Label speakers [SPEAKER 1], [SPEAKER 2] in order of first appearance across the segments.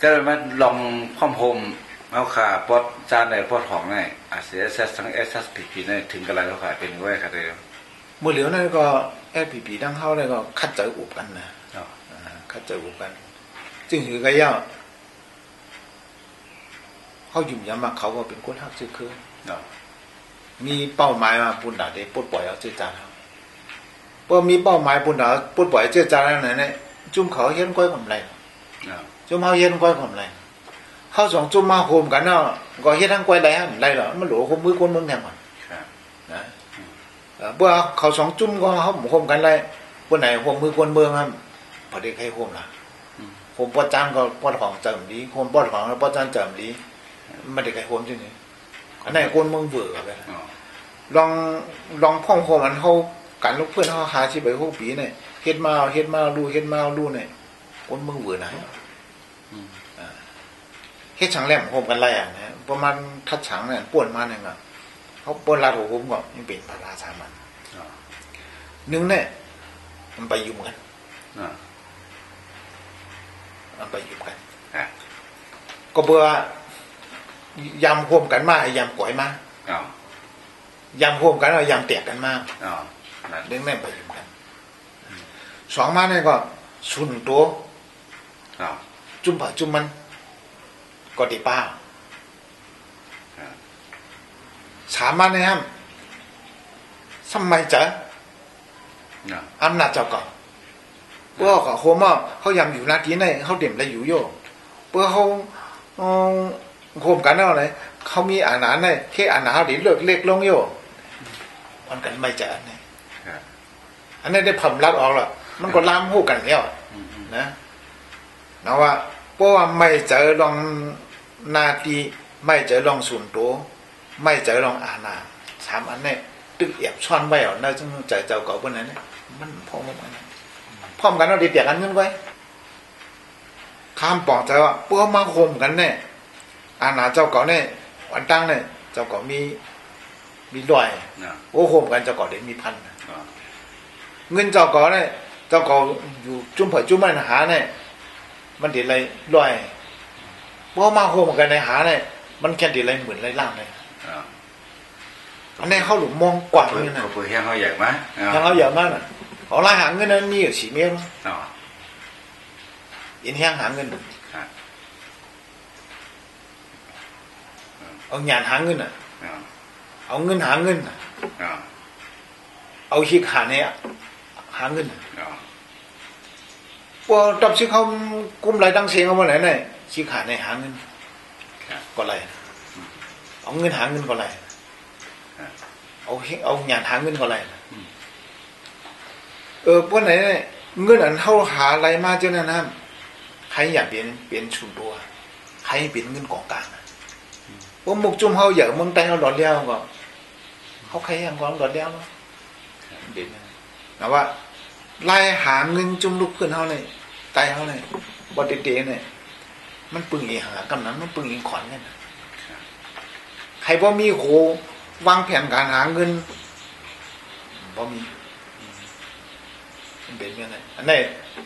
[SPEAKER 1] ก็เลยมาลองพร้อมโฮมเอาขาปอดจานในปอดของในอาเซียเซสทั้งเอสเอสพีพีในถึงกันแล้วขายเป็นไว้ค่ะเดียว
[SPEAKER 2] เมื่อเหลียวนั่นก็แอปีปีตั้งเข้าเลยก็คัดเจออุบกันนะ
[SPEAKER 1] เนาะ
[SPEAKER 2] อ่าคัดเจออุบกัน จึงหือก็ย่าเขายุ่มยามาเขาก็เป็นคนหักซื้อคืน
[SPEAKER 1] เนาะ
[SPEAKER 2] มีเป้าหมายมาปุ่นดาเดปลดปล่อยเอาเจอจานครับพอมีเป้าหมายปุ่นดาปลดปล่อยเจอจานแล้วไหนเนี่ยจุ่มเขาเห็นก้อยกำไร
[SPEAKER 1] เนาะ
[SPEAKER 2] จุ่มเขาเห็นก้อยกำไรเขาสองจุ่มมาโฮมกันเนาะก็เห็นทั้งก้อยไรฮะไรหรอมันหลวคมมือคนเมืองแทงก่อน
[SPEAKER 1] ครับ
[SPEAKER 2] นะเอ่อเมื่อเขาสองจุ่มก็เขาโฮมกันไรคนไหนโฮมมือคนเมืองครับพอได้ใครโฮมล่ะโฮมปอดจานก็ปอดของเจิมดีโฮมปอดของแล้วปอดจานเจิมดีไม่ได้ใครโฮมจริงๆอันไหนคนเมืองเบื่อไป
[SPEAKER 1] เนาะ
[SPEAKER 2] ลองลองพ่องโฮมันเขากันลูกเพื่อนเขาหาที่ไปหกปีเนี่ยเฮ็ดมาเฮ็ดมาลู่เฮ็ดมาลู่เนี่ยคนเมืองเบื่อนะอ่า เฮ็ดฉังแหลมโฮมกันไรอะนะประมาณทัดฉังเนี่ยป่วนมาเนี่ยก็เขาป่วนลาดหัวผมก็ยังเป็นภาราสามัน
[SPEAKER 1] เนาะ
[SPEAKER 2] หนึ่งเนี่ยมันไปยุ่มกัน
[SPEAKER 1] เนาะ
[SPEAKER 2] มันไปยุ่มกัน
[SPEAKER 1] ครับ
[SPEAKER 2] ก็เบื่อยำโฮมกันมากยำก๋อยมาก
[SPEAKER 1] เนาะ
[SPEAKER 2] ยำโฮมกันแล้วยำแตกกันมาก
[SPEAKER 1] เนาะนั่น
[SPEAKER 2] เรื่องแม่นไปยุ่มกันสองมาเนี่ยก็ชุนตัว
[SPEAKER 1] เนาะ
[SPEAKER 2] จุ่มผาจุ่มมัน ก็ติป้า
[SPEAKER 1] ครับ
[SPEAKER 2] สามารถนะครับทำไมจะ
[SPEAKER 1] เนาะ
[SPEAKER 2] อำนาจเจ้าก่อนเพื่อเขาโฮมาเขายำอยู่นาทีในเขาเด่มและอยู่โยเพื่อเขาเอ่อโฮมกันเอาไหนเขามีอาหารในแค่อาหารเดี๋ยวเลิกเล็กลงโยมันกันไม่จะอันนี้
[SPEAKER 1] ครับ
[SPEAKER 2] อันนี้ได้ผำลัดออกแล้วมันก็ล้ามหูกันแล้ว
[SPEAKER 1] อืมอืม
[SPEAKER 2] นะนะว่า เพราะว่าไม่เจอลองนาทีไม่เจอลองส่วนตัวไม่เจอลองอาณาสามอันเนี่ยตึกเอียบช่อนไว้เอาน่าจะใจเจ้าเก่าบนนั้นเนี่ยมันพร้อมกันนะพร้อมกันเราดีเดียกันขึ้นไว้ข้ามปองใจว่าเพื่อมาโฮมกันเนี่ยอาณาเจ้าเก่าเนี่ยวันตั้งเนี่ยเจ้าเก่ามีมีรอย
[SPEAKER 1] เนาะ
[SPEAKER 2] โอ้โฮมกันเจ้าเก่าเดี๋ยวมีพันนะ
[SPEAKER 1] เนาะ
[SPEAKER 2] เงินเจ้าก่อเนี่ยเจ้าก่ออยู่จุ่มเผยจุ่มมันหาเนี่ย มันเดี๋ยวไรลอยเพราะมาโฮมกันในหาเนี่ยมันแค่เดี๋ยวไรเหมือนไรล่างเลย
[SPEAKER 1] เนาะ
[SPEAKER 2] อันนี้เขาหลุมมองกว้าง
[SPEAKER 1] เปิด
[SPEAKER 2] นี่นะ
[SPEAKER 1] เปิดเฮียงเขาใหญ่ไหม
[SPEAKER 2] ทางเขาอย่างนั้นน่ะของรายหาเงินนั้นมีอยู่สี่เมตร
[SPEAKER 1] เนาะ
[SPEAKER 2] อินแห้งหาเงิน
[SPEAKER 1] ครับ
[SPEAKER 2] เอาหยานหาเงินอะ
[SPEAKER 1] เนาะ
[SPEAKER 2] เอาเงินหาเงินน่ะ
[SPEAKER 1] เนาะ
[SPEAKER 2] เอาหิกหาเนี่ยหาเงินน่ะ
[SPEAKER 1] เนาะ
[SPEAKER 2] พอตับชื่อเขากุมไรดังเสียงเอามาไหนเนี่ยหิกหาเนี่ยหาเงิน
[SPEAKER 1] ครับ
[SPEAKER 2] ก็ไรเอาเงินหาเงินก็ไร
[SPEAKER 1] ครับ
[SPEAKER 2] เอาเฮเอาหยานหาเงินก็ไร
[SPEAKER 1] อืม
[SPEAKER 2] เออพวกไหนเนี่ยเงินอันเท่าหาอะไรมาเจ้านั่นนะใครอยากเปลี่ยนเปลี่ยนชุนตัวใครเปลี่ยนเงินกองกลางอะพวกมุกจุ่มเขาอยากเมืองใต้เขาหลอดเลี้ยวก็เขาใครยังก็หลอดเลี้ยวเนาะเปลี่ยนนะแต่ว่า ไล่หาเงินจุ่มลูกเพื่อนเขาเนี่ยใต้เขาเนี่ยบอดเตๆเนี่ยมันปึงอีหากำนั้นมันปึงอีขอนกันนะใครบ่มีโหวางแผนการหาเงินบ่มีมันเป็นยังไงอันนี้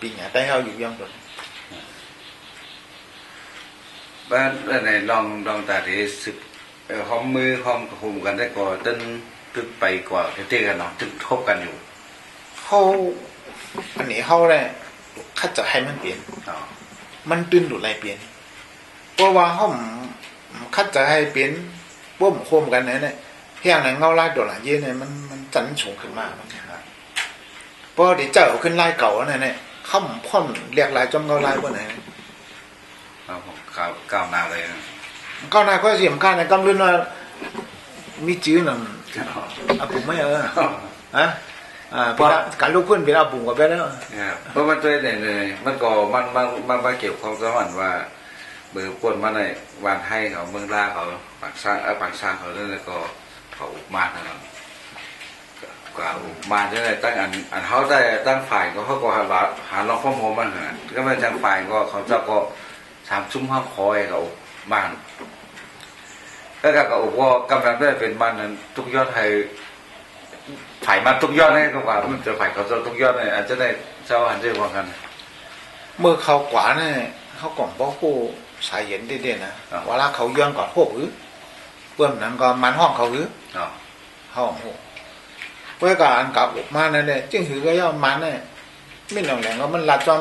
[SPEAKER 2] ปีหน้าได้เขาอยู่ยังตัว
[SPEAKER 1] บ้านไหนลองลองตาที่สิบเอ่อหอมมือหอมกระหุมกันได้ก่อตึ้นตึกไปกว่าเต้กันเนาะตึกทบกันอยู่
[SPEAKER 2] เขา อันนี้เขาเนี่ยคัดจะให้มันเปลี่ยน
[SPEAKER 1] เนาะ
[SPEAKER 2] มันตื่นหรืออะไรเปลี่ยนเพราะว่าเขาคัดจะให้เปลี่ยนพวกโคมกันเนี่ยเนี่ยเพียงไหนเงาไล่ตัวหลังเย็นเนี่ยมันมันจันสูงขึ้นมากมันนะครับเพราะเดี๋ยวเจ้าขึ้นไล่เก่าเนี่ยเนี่ยเขาพ่อมเรียกลายจอมเงาไล่พวกไหน
[SPEAKER 1] เอาผมก้าวก้าวหน้าเลยนะ
[SPEAKER 2] เก้าหน้าก็เสียมก้าในกำลืนว่ามีจื้อหนึ่งอาปุ่มไม่เออฮะอ่า เป็นอะการลูกเพื่อนเป็นอาปุ่มกับไปแล้ว
[SPEAKER 1] ครับเพราะมันตัวเนี่ยเนี่ยมันก็มันมันมันมาเกี่ยวข้องกับมันว่าเบอร์ปวนมาในวันให้เขาเมืองลาเขาปากสร้างเออปากสร้างเขาเนี่ยก็เขาอุกมาเท่านั้นก็อุกมาเนี่ยตั้งอันอันเขาได้ตั้งฝ่ายก็เขาก็หาว่าหาลองข้อมูลมาหาก็ไม่ทางฝ่ายก็เขาเจ้าก็สามชุ่มห้างคอยเขาบ้านก็กับเขาบอกว่ากำลังได้เป็นบ้านนั้นทุกยอดไทย ฝ่ายมันทุกยอดให้ก็ว่ามันจะฝ่ายเขาจะทุกยอดเนี่ยอาจจะได้เจ้าหันเรื่องว่ากัน
[SPEAKER 2] เมื่อเขากว่าเนี่ยเขาก่อนบอกผู้สายเย็นเด่นๆนะ
[SPEAKER 1] อ่า
[SPEAKER 2] เวลาเขาย้อนก่อนพวกหือเพื่อนนั้นก็มันห้องเขาหือ
[SPEAKER 1] เนาะ
[SPEAKER 2] ห้องหูเพื่อการอันกลับออกมานั่นเนี่ยจึงหือก็ย่อมันเนี่ยไม่หนองแหลงก็มันลัดจอม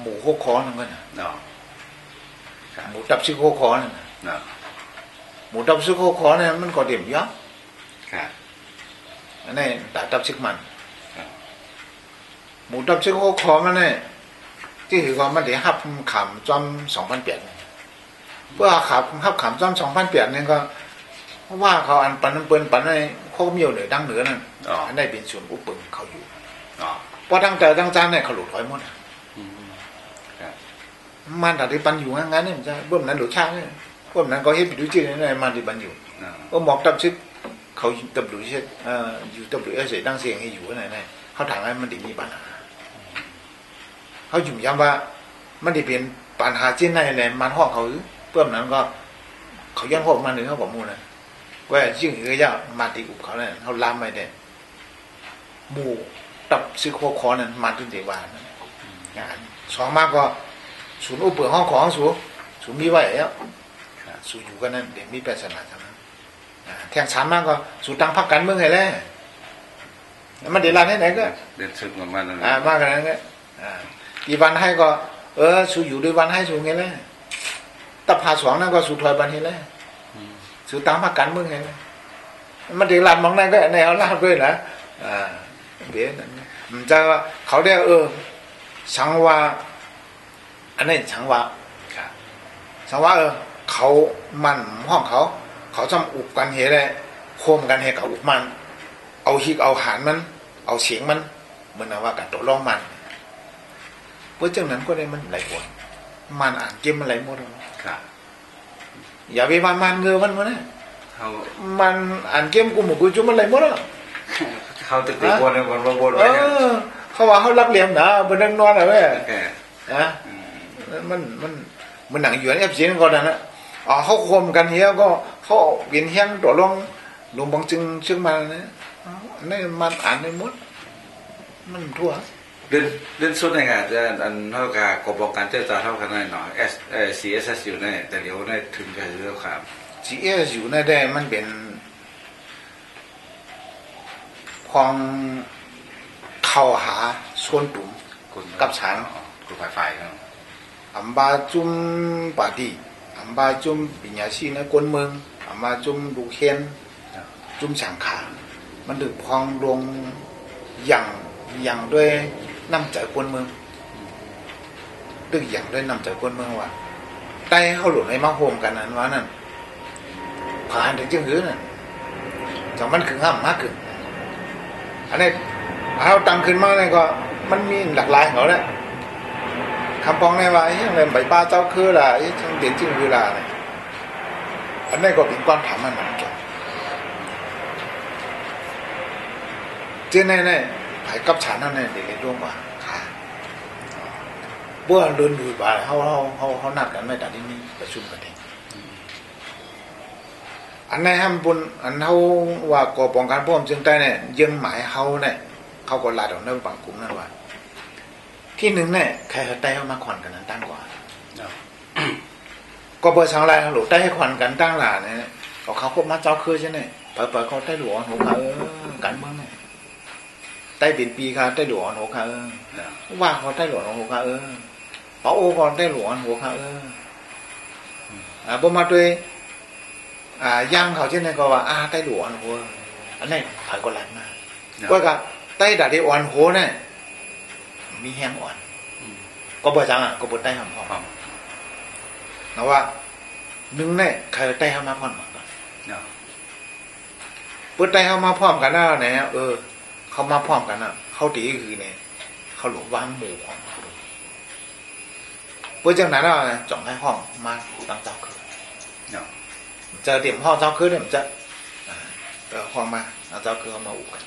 [SPEAKER 2] หมูโคคอนั่นก็นะ
[SPEAKER 1] เนาะ
[SPEAKER 2] หมูตับซิโคคอนั่นน่ะ
[SPEAKER 1] เนาะ
[SPEAKER 2] หมูตับซิโคคอเนี่ยมันก็เดี่ยมยักษ์
[SPEAKER 1] ครับ
[SPEAKER 2] อันนี้ตาตับซิกมัน
[SPEAKER 1] ครับ
[SPEAKER 2] หมูตับซิโคคอมันเนี่ยที่หือก็มันเดี๋ยวหับขำจอมสองพันเปียเพื่อขับขับขำจอมสองพันเปียเนี่ยก็ว่าเขาอันปันนั้นเปิ้นปันในโคกเมียวเหนือดังเหนือนั่น
[SPEAKER 1] เนาะ
[SPEAKER 2] อันได้เป็นส่วนอุปเปิงเขาอยู่
[SPEAKER 1] เนาะ
[SPEAKER 2] พอตั้งใจตั้งใจเนี่ยเขาหลุดถอยหมดอะ
[SPEAKER 1] อืมครับ
[SPEAKER 2] มันแต่ที่ปันอยู่งั้นๆเนี่ยมันจะเบิ่มนั้นหลุดชาเนี่ยเบิ่มนั้นก็เฮ็ดไปดูจริงเนี่ยมันที่ปันอยู่
[SPEAKER 1] เนาะ
[SPEAKER 2] ก็บอกตับซึก เขาตับหลุดเช่ออยู่ตับหลุดเอเสตั้งเสียงให้อยู่ไหนไหนเขาถามว่ามันได้มีปัญหาเขาอยู่ย้ำว่า มันได้เป็นปัญหาจิ้นในในมันห้องเขาเบิ่มนั้นก็ เขาย้อนห้องมันหนึ่งเขาบอกมูนะว่าจริงหรือยามาตีอุบเขาเนี่ยเขาล้ำไปเนี่ยหมู่ตับซึกโคคอนั่นมาถึงเดวานั่นงานสองมากก็ศูนย์อุปเปิดห้องของสูสูมีไว้แล้ว
[SPEAKER 1] ครับ
[SPEAKER 2] สูอยู่กันนั่นเดี๋ยวมีปดสนาทั้งนั้นอ่าแทงสามมากก็สูตั้งพักการเมืองไงแล้วมันเดี๋ยวลานให้ไหนก็
[SPEAKER 1] เดินซึกมันมันนั่น
[SPEAKER 2] อ่ามากกันนั้นาอีวันให้ก็เออสูอยู่ด้วยวันให้สูไงแล้วตะพาสองนั่น ก็สูถอยบันให้แล้ว
[SPEAKER 1] อืม
[SPEAKER 2] สูตั้งพักการเมืองไงแล้วมันเดี๋ยวลานมองนั่นก็ในเอาลาบด้วยนะอ่าเดี๋ยวนั้นมันจะว่าเขาได้เออสังว่าอันนี้สังว่า
[SPEAKER 1] ครับ
[SPEAKER 2] สังว่าเออเขามันห้องเขา เขาจำอุบกันเหเลยโคมกันเหกับอุบมัน เอาฮิกเอาหานมัน เอาเสียงมันเหมือนว่ากันตัวร้องมันเพราะจังนั้นก็ได้มันไหลหมดมันอ่านเกมมันไหลหมดเลย
[SPEAKER 1] ครับ
[SPEAKER 2] อย่าไปว่ามันเงือมันมาเนี่ย
[SPEAKER 1] เขา
[SPEAKER 2] มันอ่านเกมกูหมูกูจุ่มมันไหลหมดอะ
[SPEAKER 1] เขาตึกตึกบนเลยบนบนบน
[SPEAKER 2] เอ
[SPEAKER 1] ไว้เนี่ย
[SPEAKER 2] อเขาว่าเขารักเหลี่ยมนะบนนั่งนอนอะไรเว้ย
[SPEAKER 1] แก
[SPEAKER 2] นะ
[SPEAKER 1] อืม
[SPEAKER 2] มันมันมันหนังอยู่ในเอฟซีนั่นก็ได้นะอ๋อเขาคมกันเฮียก็ เขาเปลี่ยนเฮียงตัวลงลงบังจึงซึ่งมาเนี่ยอ๋ออันนี่มันอ่านในมดมันทั่ว
[SPEAKER 1] เดินเดินสุดในงานจะอันเท่ากับกบการเจ้าตาเท่ากันหน่อยหน่อยเอสเอซีเอสเอสอยู่ในแต่เดี๋ยวในถึงจะเรื่องครับ
[SPEAKER 2] จีเอสอยู่ในได้มันเป็นความเข้าหาส่วนตุ่ม
[SPEAKER 1] คุณ
[SPEAKER 2] กับฉัน
[SPEAKER 1] คุณฝ่ายไฟครับ
[SPEAKER 2] อัมบาจุมปาดี อัมบาจุมปิญญาชีในกวนเมืองอัมบาจุมดูเคนจุมสังขามันถึงพองลงอย่างอย่างด้วยน้ำใจกวนเมืองดึกอย่างด้วยน้ำใจกวนเมืองว่าใต้เข้าหลุดในมาโฮมกันนั้นว่านั่นผ่านถึงจึงหือนั่นจังมันขึงห้ามมากขึงอันนี้เอาตังขึ้นมาเนี่ยก็มันมีหลากหลายของเขาแหละ คำปองในว่าไอ้ยังไงใบป้าเจ้าคือล่ะไอ้จังเด่นจริงคือล่ะอันนี้ก็เป็นความถามมันหมือนกันเจ้าแน่แน่ไผ่กับฉันนั่นแน่เด็กในดวงว่าค่ะเมื่อเดินดูไปเขาเขาเขาเขานัดกันไม่แต่ที่นี่ประชุมกันเองอันนี้ห้ามบุญอันเขาว่าก่อป้องกันพวกจึงได้เนี่ยยังหมายเขาเนี่ยเขาก็ลาดออกในบางกลุ่มนั่นว่า ที่หนึ่งเนี่ยใครเขาได้เข้ามาขวัญกันนั้นตั้งกว่าก็เปิดสังไรหลูได้ให้ขวัญกันตั้งหลาเนี่ยก็เขาพบมาเจ้าคือใช่ไหมเปิดเปิดเขาได้หลวงหัวเขาเออกันเมืองเนี่ยได้เป็นปีค่ะได้หลวงหัวเขาเออว่าเขาได้หลวงหัวเขาเออเปาโอก่อนได้หลวงหัวเขาเอออ่าบ่มาด้วยอ่าย่างเขาเช่นนี้ก็ว่าอ่าได้หลวงหัวอันนี้ถอยก็รันมากก็กับได้ด่าได้อ่อนหัวเนี่ย มีแห้งอ่อนก็บ่จังอะก็บ่ได้ทำพอ
[SPEAKER 1] ความ
[SPEAKER 2] นะว่าหนึ่งเนี่ยใครได้เข้ามาพร้อมกัน
[SPEAKER 1] เนาะ
[SPEAKER 2] เปิดได้เข้ามาพร้อมกันนะเนี่ยเออ เขามาพร้อมกันอะ เขาตีคือเนี่ยเขาหลววางหมู่ของเขาเปิดจังนั้นอะจ่องให้ห้องมาตั้งเจ้าคือ
[SPEAKER 1] เนาะ
[SPEAKER 2] เจอเตรียมห้องเจ้าคือเนี่ยมันจะอ่าเออห้องมาเอาเจ้าคือเขามาอุกัน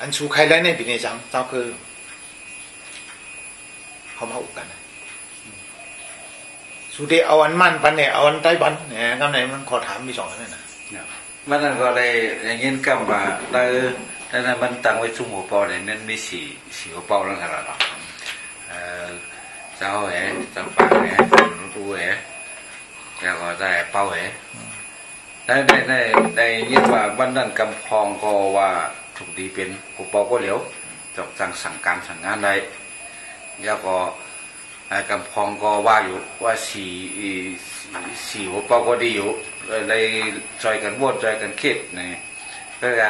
[SPEAKER 2] อันชูใครได้เนี่ยปีนี้จังเจ้าคือเขามาอุกันนะสุดที่เอาอันมั่นปันเนี่ยเอาอันใต้บันเนี่ยกำไหนมันขอถามมีสองอันเนี่ยนะ
[SPEAKER 1] เนาะมันนั่นก็ได้อย่างเงี้ยกำว่าได้แต่นั้นมันตั้งไว้ชุ่มหัวเปอเนี่ยมันมีสีสีหัวเปอแล้วกันหรอเอ่อเจ้าแหเจ้าป่าแหหลวงปู่แหแล้วก็ได้เป้าแหในในในในยินว่าบ้านนั่นกำพองก็ว่า ถูกดีเป็นกูเปาก็เหลียวจอกจังสั่งการสั่งงานได้แล้วก็กำพองก็ว่าอยู่ว่าสี่สี่หัวเปาก็ดีอยู่เลยจอยกันบวชจอยกันคิดนี่ก็จะ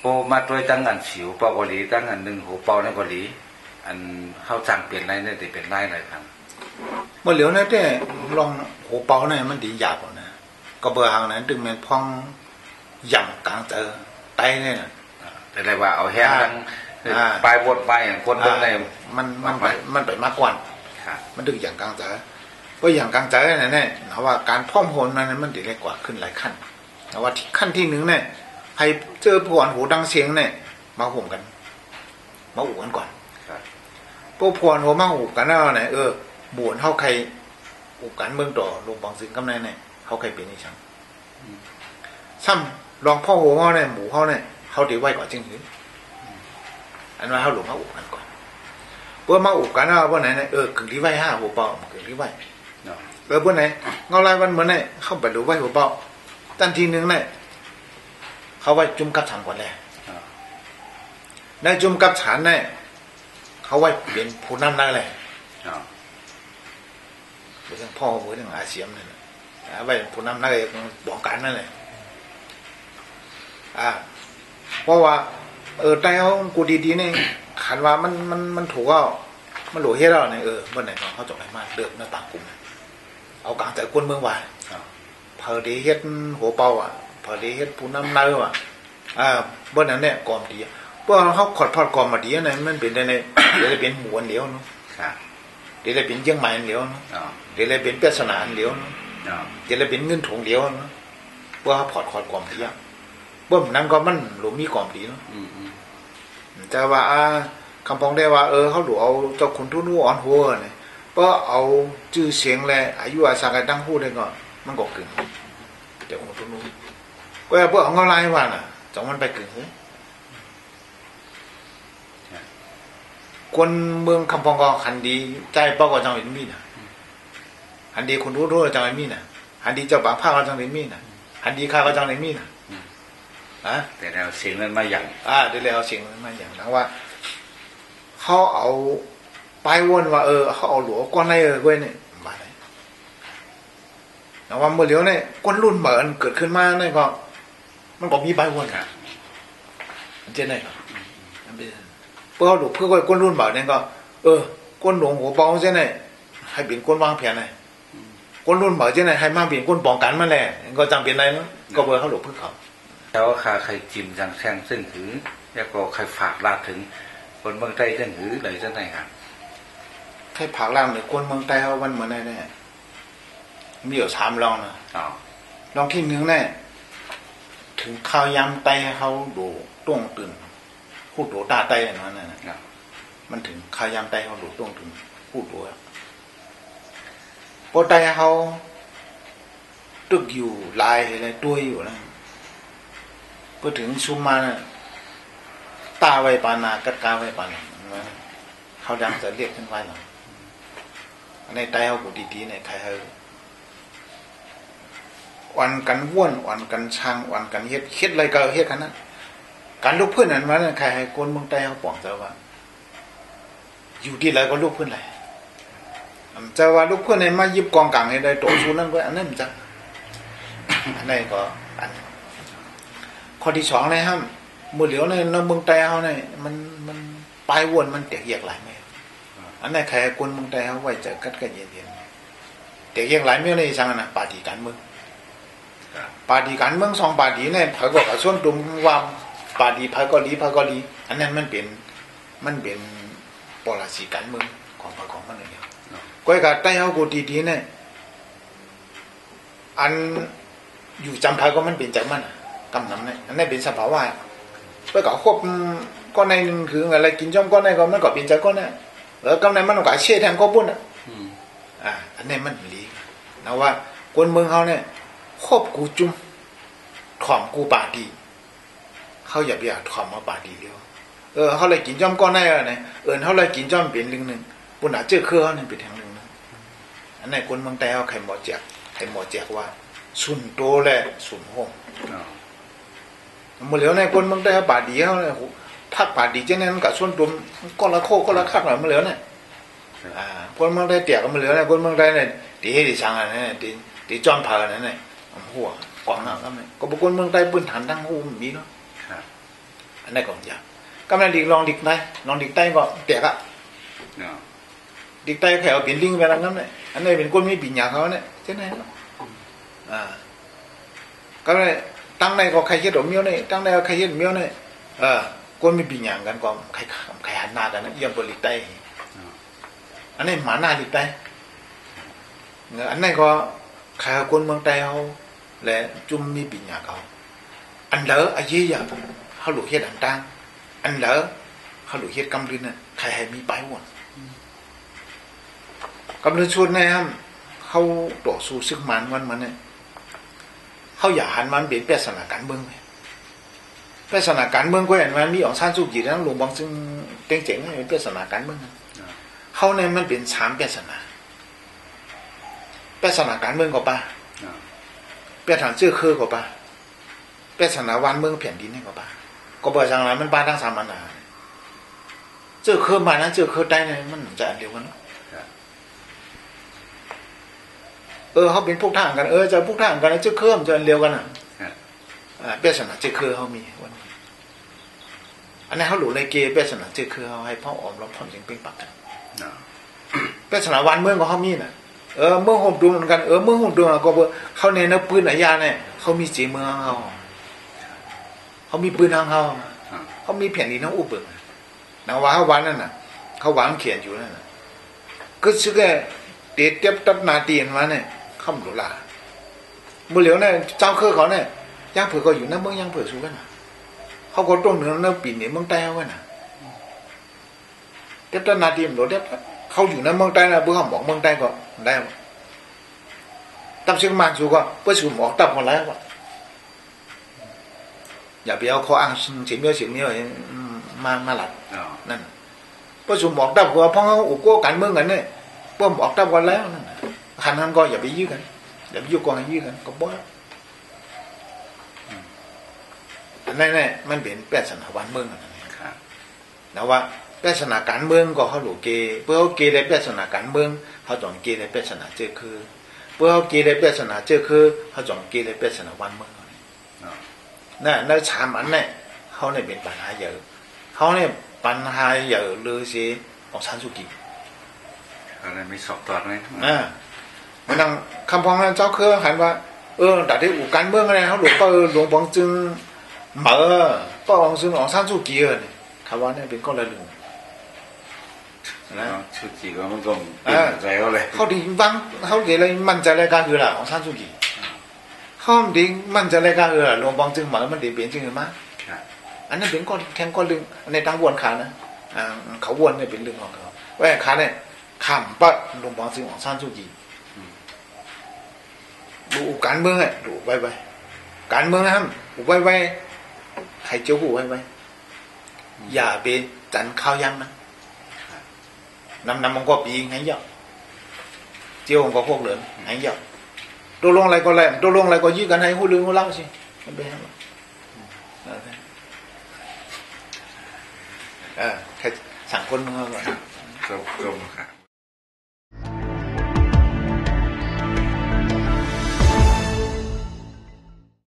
[SPEAKER 1] โปมาตัวตั้งอันสิวเปาก็ดีตั้งอันหนึ่งหัวเปานั่นก็ดีอันเข้าจังเปลี่ยนไรเนี่ยติเป็นไรเลยครับ
[SPEAKER 2] เมื่อเหลียวนั่นแต่ลองหัวเปาเนี่ยมันดีหยาบกว่านะก็เบอร์หางนั้นดึงแม่นพองย่ำกลางเจอไตเนี่ย น่ะ
[SPEAKER 1] แต่ได้ว่าเอาแห้งทั้ง
[SPEAKER 2] อ่า
[SPEAKER 1] ปลายบทไปอย่างคนเดินใน
[SPEAKER 2] มันมันไปมันไปมากกว่า
[SPEAKER 1] ครับ
[SPEAKER 2] มันดึงอย่างกลางเจอเพราะอย่างกลางเจอเนี่ยเนี่ยเพราะว่าการพ่อมโหนมันมันดีเล็กกว่าขึ้นหลายขั้นแต่ว่าที่ขั้นที่หนึ่งเนี่ยให้เจอผ่วนหูดังเสียงเนี่ยมาห่มกัน มาอู่กันก่อน
[SPEAKER 1] ครับ
[SPEAKER 2] พวกผ่วนหัวมาอู่กันแล้วเนี่ยเออบวนเฮาใครอู่กันเมืองต่อลงบางสิ่งกำไรเนี่ยเฮาใครเป็นนี่ช่างซ้ำลองพ่อหัวเนี่ยหมูเฮาเนี่ย เฮาดีไว้ก่อนจริงหรืออันว่าเฮาหลงมาอู่กันก่อนเพื่อมาอู่กันแล้วว่าไหนเนี่ยเออกึ่งที่ไว้ห้าหัวเปล่ากึ่งที่ไว้
[SPEAKER 1] เนาะ
[SPEAKER 2] เออเพื่อไหนเงาลายวันเหมือนเนี่ยเข้าไปดูไว้หัวเปล่าตันทีหนึ่งเนี่ยเขาไว้จุ่มกับฉันก่อนแหละ
[SPEAKER 1] เนาะ
[SPEAKER 2] ในจุ่มกับฉันเนี่ยเขาไว้เป็นผู้นำได้เลย
[SPEAKER 1] เนาะ
[SPEAKER 2] เรื่องพ่อเรื่องอาเซียมนั่นน่ะเอาไว้ผู้นำได้บอกกันนั่นแหละอ่า เพราะว่า เออใจเขากูดีๆนี่ขันว่ามันมันมันถูกก็มันหลวเฮ็ดแล้วเนี่ยเออเมื่อไหร่ก็เขาจบไปมากเลือกหน้าต่างกลุ่มน่ะเอากลางใจกวนเมืองวาย
[SPEAKER 1] เนาะ
[SPEAKER 2] เพอดีเฮ็ดหัวเป่าอะเพอดีเฮ็ดผู้นำเนอะอ่าเบิ่นนั้นเนี่ยกอมดีอะเพราะเขาขอดพอดกอมมาดีอะนะมันเป็นได้ในเดี๋ยวได้เป็นหมวนเดียวเนาะ
[SPEAKER 1] ครับ
[SPEAKER 2] เดี๋ยวได้เป็นเยี่ยงใหม่อันเดียวเนาะ
[SPEAKER 1] เนาะ
[SPEAKER 2] เดี๋ยวได้เป็นเปียสนานเดียวเนาะ
[SPEAKER 1] เนาะ
[SPEAKER 2] เดี๋ยวได้เป็นเงินถุงเดียวเนาะเพราะเขาพอดคอดกอมดีอะเบิ่มนั้นก็มันหลมีกอมดีเนาะ
[SPEAKER 1] อืมอืม
[SPEAKER 2] แต่ว่าอ่าคำพองได้ว่าเออเขาหลวเอาเจ้าขุนทุนูอ่อนหัวเนี่ยเพราะเอาชื่อเสียงและอายุอาสากันตั้งหู้ได้ก็มันก็กึ่งเดี๋ยวขุนทุนูก็เพื่อเอาเงาลายว่าน่ะจองมันไปกึ่งหูคนเมืองคำพองก็คันดีใจเป้าก็จังเป็นมีน่ะคันดีคุณรู้รู้จังเป็นมีน่ะคันดีเจ้าบางภาคก็จังเป็นมีน่ะคันดีข้าก็จังเป็นมีน่ะ อะ
[SPEAKER 1] แต่แนวเสียงนั้นมาอย่าง
[SPEAKER 2] อ่าเดี๋ยวเลยเอาเสียงนั้นมาอย่างนั้นว่าเขาเอาไปายวนว่าเออเขาเอาหลวก้อนในเออเว้ยเนี่ยมาเลยแต่ว่าเมื่อเหลียวเนี่ยก้นรุ่นเหมือนเกิดขึ้นมาเนี่ยก็มันก็มีไปายวนอะมันเจ๊ไหนครับมันเป็นเพื่อเอาหลวเพื่อก้นรุ่นเหมือนเนี่ยก็ เออก้นหลวงหัวเปาเจ๊ไหนให้เป็นก้นวางแผนเลยก้นรุ่นเหมือนเจ๊ไหนให้มาเป็นก้นป้องกันมาแหละก็จำเป็นไรเนาะก็เบอร์เขาหลวเพื่อเขา
[SPEAKER 1] แล้วคาใครจิมจังแซงซึ่งถือแล้วก็ใครฝากลาดถึง คนเมืองใต้ซึ่งถือเลยจะไหนครับ
[SPEAKER 2] ใครผักล่างหรือคนเมืองใต้เขาวันเหมือนไหนเนี่ยมีอยู่สามลองนะ
[SPEAKER 1] อ๋อ
[SPEAKER 2] ลองที่หนึ่งเนี่ยถึงข้าวยำไตเขาดูต้วงตื่นพูดดูตาไตนั่นนะ
[SPEAKER 1] เนาะ
[SPEAKER 2] มันถึงข้าวยำไตเขาดูต้วงตื่นพูดดูอะเพราะไตเขาตึกอยู่ลายอะไรตัวอยู่นะ พอถึงชุมมาตาไวปานากัดกาไวปานาเขาดังจะเรียกขึ้นไว้หรอในไตเขากูดีๆเนี่ยเขาวันกันว่วนวันกันช่างวันกันเฮ็ดเฮ็ดอะไรก็เฮ็ดกันนั้นการลูกเพื่อนนั้นมาเนี่ยใครให้คนเมืองใต้เขาปองเจ้าว่า อยู่ที่ไรก็ลูกเพื่อนไรเจ้าว่าลูกเพื่อนในมายิบกองกลางให้ได้โตชูนั่นก็อันนั้นจ้ะอันนี้ก็อัน ข้อที่สองเลยครับมือเหลียวในเมืองใต้เขาเนี่ยมันมันปลายวนมันเตียกเยียกหลายแม่อันนี้นใครให้คนเมืองใต้เขาไว้จะกัดกันเย็นๆเตียกเยียกหลายแม่ในสังนะปาฏิการเมือง
[SPEAKER 1] ครับ
[SPEAKER 2] ปาดีการเมืองสองปาดีเนี่ยเผยก็กับส่วนตุมว่าปาดีเผยก็ดีเผยก็ดีอันนั้นมันเป็นมันเป็นปรสีการเมืองของพรรคของมันอย่างเดียวก็ไอ้กับใต้เฮากูดีๆเนี่ยอันอยู่จำพายก็มันเป็นจากมันอะ กำนำเนี่ยอันนี้เป็นสภาวะไปกับควบก้อนในหนึ่งคืออะไรกินจ้อมก้อนในก็มันก็เป็นจากก้อนเนี่ยแล้วกำในมันก็เชี่ยแทงก็ปุ่นอะ
[SPEAKER 1] อืม
[SPEAKER 2] อ่าอันนี้มันลีนะว่าคนเมืองเขาเนี่ยครอบกูจุ้มถ่อมกูปาดีเขาอย่าไปอยากถ่อมมาปาดีเดียวเออเขาเลยกินจ้อมก้อนได้อะไรเนี่ยเออเขาเลยกินจ้อมเป็นลึงหนึ่งปุ่นอาเจอเครือนี่เป็นทางหนึ่งนะอันไหนคนเมืองไต้เขาใครหมอแจกใครหมอแจกว่า สุนโตและสุนห้อง
[SPEAKER 1] เนาะ
[SPEAKER 2] มื่อเหลียวในคนเมืองไต้เขาป่าดีเขาเนี่ยทักป่าดีเจ้านั้นกับส่วนตุมก็ละโคก็ละคักหน่อยมื่อเหลียวเนี่ยอ่าคนเมืองไต้เตี่ยก็มื่อเหลียวเนี่ยคนเมืองไต้เนี่ยดีให้ดีช่างอันนั้นเนี่ยดีดีจอมพาอันนั้นเนี่ยหัวกวางอะก็ไม่ก็บุคคลเมืองไต้ปืนฐานตั้งหูมีเนาะ
[SPEAKER 1] ครับ
[SPEAKER 2] อันนั้นก็อย่างกำลังดีลองดิกไต้ลองดิกไต้ก็เตี่ยก็
[SPEAKER 1] เนาะ
[SPEAKER 2] ดิกไต้แขวเป็นลิงไปแล้วนั่นเนี่ยอันนี้เป็นคนมีปีญญาเขาเนี่ยเจ้าไหนเนาะอ่าก็เลย ตั้งในก็ใครเฮ็ดดอกเมียวเนี่ยตั้งในก็ใครเฮ็ดเมียวเนี่ยเออคนมีปีญญากันก็ใครใครหันหน้ากันเยี่ยมบริกไตอันนี้หมาหน้าดิกไตเงอันนี้ก็ใครคนเมืองไต้เขาและจุ่มมีปีญญาเขาอันเหลออายี่ยเขาหลุดเฮ็ดอันตั้งอันเหลอเขาหลุดเฮ็ดกำลินน่ะใครให้มีไปหมดกำลังชวนนะครับเขาต่อสู้ซึกมันมันมันเนี่ย เขาอยากหันมันเป็นแปรสถานการเมืองเลยแปรสถานการเมืองก็เห็นมันมีของซานสุกีทั้งหลวงบางซึ่งเต็งเจ๋งๆเป็นแปรสถานการเมืองนะเขาเนี่ยมันเป็นสามแปรสถานแปรสถานการเมืองก็ป่ะ
[SPEAKER 1] เนาะ
[SPEAKER 2] แปรฐานเชื่อคือก็ป่ะแปรสถานวันเมืองแผ่นดินนี่ก็ป่ะก็บอกจังไรมันป้าทั้งสามมันนะเชื่อคือมานั้นเชื่อคือได้เนี่ยมันจะอันเดียวกันเนอะ
[SPEAKER 1] ครับ
[SPEAKER 2] เออเขาเป็นพวกทหารกันเออจะพวกทหารกันแล้วจะเคลื่อนจะเร็วกันอะ
[SPEAKER 1] ครับ
[SPEAKER 2] อ่าเปี้ยสนาเจคือเขามีวันนี้อันนี้นเขาหลุดในเกย์เปี้ยสนาเจคือเขาให้พ่อออมรับพ่อจริงเป็นปักกัน
[SPEAKER 1] เนาะ
[SPEAKER 2] เปี้ยสนาวันเมืองของเขามีน่ะเออเมืองห่มดูเหมือนกันเออเมืองห่มดูก็บอกเขาในนักปืนอาญาเนี่ยเขามีจีเมืองของเขาเขามีปืนทางเขา
[SPEAKER 1] อ่า
[SPEAKER 2] เขามีแผ่นดินทั้งอุบเบิกนะว่าเขาวันนั่นน่ะ เขาวางเขียนอยู่นั่นน่ะก็ชื่อแกเตียเตียบตัดนาตีนมาเนี่ย เขาไม่รู้ละเมื่อเหลียวเนี่ยเจ้าเครือเขาเนี่ยย่างเผือก็อยู่นั่นเมืองย่างเผือสู้กันน่ะเขาก็ต้นเหนือนั่นปีนเนี่ยเมืองใต้เขากันน่ะเตียบตัดนาตีนหลดเตียบเขาอยู่นั่นเมืองใต้นะเบื่อเขาบอกเมืองใต้ก็ได้ตั้งเชียงมันสู้ก็เพื่อสู้หมอกตับคนแล้วก็อย่าไปเอาข้ออ้างเฉียงเมียวเฉียงเมียวอืมมามาหลัด
[SPEAKER 1] เนาะ
[SPEAKER 2] นั่นประชุมบอกดับหัวเพราะเขาอุโก้การเมืองกันเนี่ยเพิ่มบอกดับกันแล้วนั่น น่ะคันนั้นก็อย่าไปยื้อกันอย่าไปยื้อกองให้ยื้อกันก็บ่อันนั้นเนี่ยมันเป็นแปดสถาบันเมืองอันนั้น
[SPEAKER 1] ครับ
[SPEAKER 2] นะว่าแปดสนาการเมืองก็เขาหลูเกเพื่อเขาเกได้แปดสนาการเมืองเขาจองเกได้แปดสนาเจอคือเพื่อเขาเกได้แปดสนาเจอคือเขาจองเกได้แปดสนาวันเมือง
[SPEAKER 1] เนาะ
[SPEAKER 2] นั่นนั่นชามอันเนี่ยเขาเนี่ยเป็นปัญหาเยอะเขาเนี่ยปัญหาเยอะเลยสิของชันสุกิ
[SPEAKER 1] เขาเลยมีสอบตอดไหม
[SPEAKER 2] อ่า มันนั่งคำพองนั้นเจ้าเครือหันว่า เออแต่ที่อู่การเมืองอะไรเขาหลวงพ่อหลวงปองจึงเหมือป้องซึ่งของชันสุกิเออเนี่ยคำว่าเนี่ยเป็นก็ละลึงนะ
[SPEAKER 1] เนาะสุจิก็มันก็
[SPEAKER 2] อ่า
[SPEAKER 1] ใจเขาเลย
[SPEAKER 2] เขาดีวังเขาดีเลยมั่นใจเลยการคือละของชันสุกิเขาดีมั่นใจเลยการคือละหลวงปองจึงเหมือมันดีเปลี่ยนจริงหรือไม่
[SPEAKER 1] ครับ
[SPEAKER 2] อันนั้นเป็นก้อนแทงก้อนลึงในตั้งวนขานะอ่าเขาวนเนี่ยเป็นเรื่องของเขาว่าขาเนี่ยขำปะลงบางสิ่งของสั้นสุกี ดูการเมืองอะดูไว้ไว้การเมืองนะครับดูไว้ไว้ใครเจ้าหูไว้ไว้อย่าไปจันข้าวยังนะนำนำมันก็ปีไงเยอะเจียวมันก็พวกเหลืองไงเยอะตัวลงอะไรก็แรงตัวลงอะไรก็ยื้อกันให้หูลืมหูเล่าสิมันเป็นยังไงเออแค่สั่งคนมึงเอาก่อน
[SPEAKER 1] ครับครับ